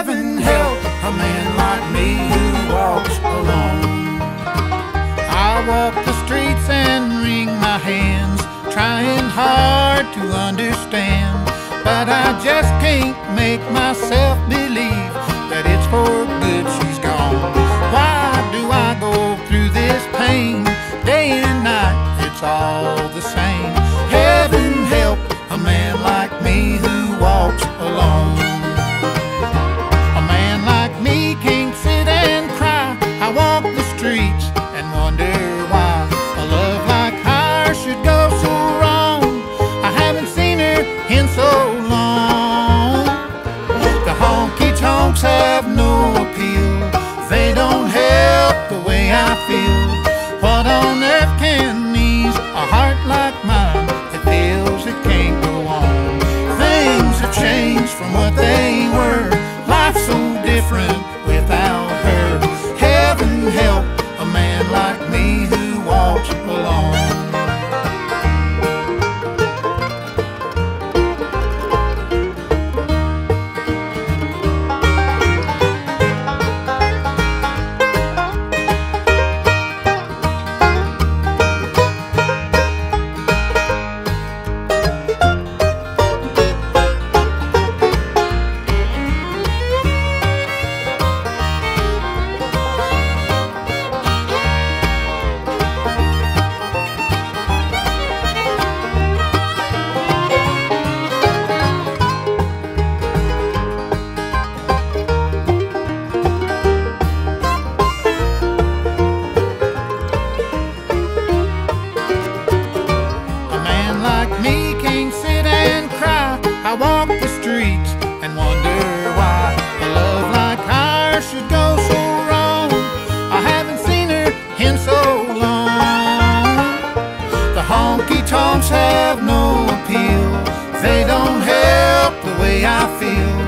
Heaven help a man like me who walks alone. I walk the streets and wring my hands, trying hard to understand. But I just can't make myself believe from what they I walk the streets and wonder why a love like ours should go so wrong. I haven't seen her in so long. The honky tonks have no appeal. They don't help the way I feel.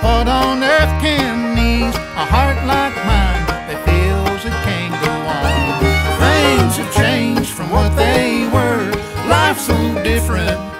What on earth can ease a heart like mine that feels it can't go on? Things have changed from what they were. Life's so different